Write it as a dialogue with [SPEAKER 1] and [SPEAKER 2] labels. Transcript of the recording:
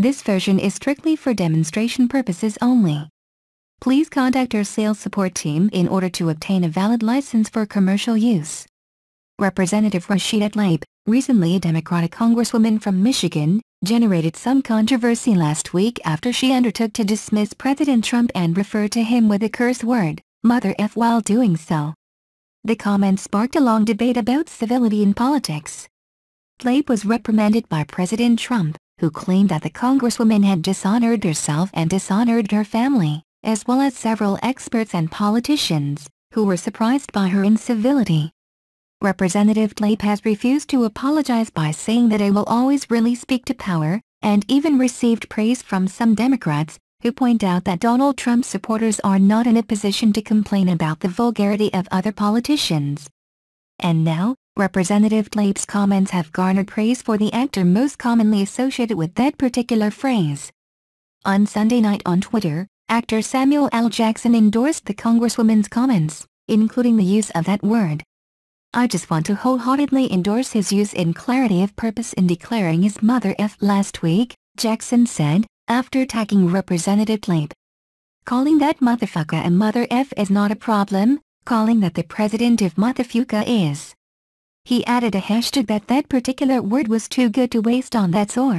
[SPEAKER 1] This version is strictly for demonstration purposes only. Please contact our sales support team in order to obtain a valid license for commercial use. Representative Rashida Tlaib, recently a Democratic congresswoman from Michigan, generated some controversy last week after she undertook to dismiss President Trump and refer to him with a curse word, Mother F while doing so. The comment sparked a long debate about civility in politics. Tlaib was reprimanded by President Trump, who claimed that the congresswoman had dishonored herself and dishonored her family, as well as several experts and politicians, who were surprised by her incivility. Representative Tlaib has refused to apologize by saying that I will always really speak to power, and even received praise from some Democrats, who point out that Donald Trump supporters are not in a position to complain about the vulgarity of other politicians. And now, Representative Tlaib's comments have garnered praise for the actor most commonly associated with that particular phrase. On Sunday night on Twitter, actor Samuel L. Jackson endorsed the Congresswoman's comments, including the use of that word. I just want to wholeheartedly endorse his use in clarity of purpose in declaring his mother F last week, Jackson said, after attacking Representative Tlaib. Calling that motherfucker a mother F is not a problem, calling that the president of motherfucker is. He added a hashtag that that particular word was too good to waste on that or.